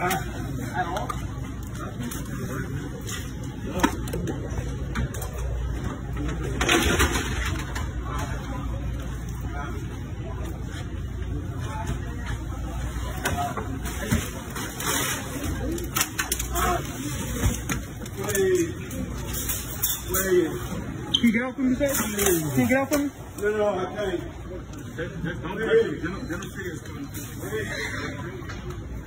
At Can you get out from? Can you get out from? No, no, I can't. Just don't touch it. Don't, General City.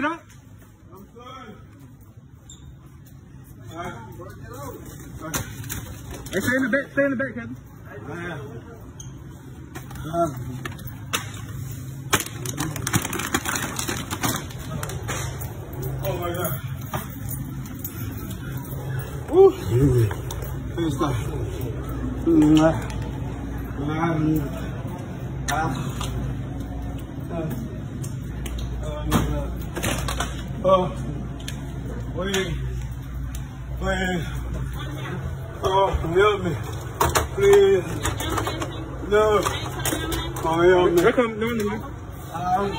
get up? I'm sorry. Ah. Hey, stay in the back. Stay in the back, Kevin. Oh my God. Woo. Please stop. Ah. Ah. Oh, wait, wait. Oh, help me, please. No. Oh, help me. Here come, no, no. Um,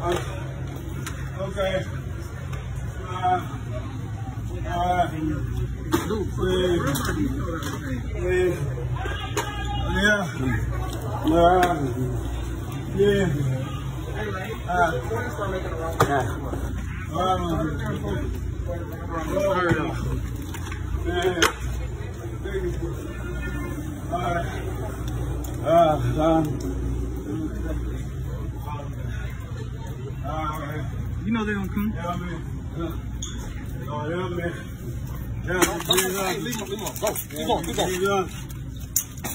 um, okay. Uh, uh, please, please. Yeah. Yeah. You know they don't come. Yeah, man. Yeah. Oh, yeah, man. Yeah, man. Yeah. leave Yeah. leave Yeah. Go, Yeah. going, Yeah. going.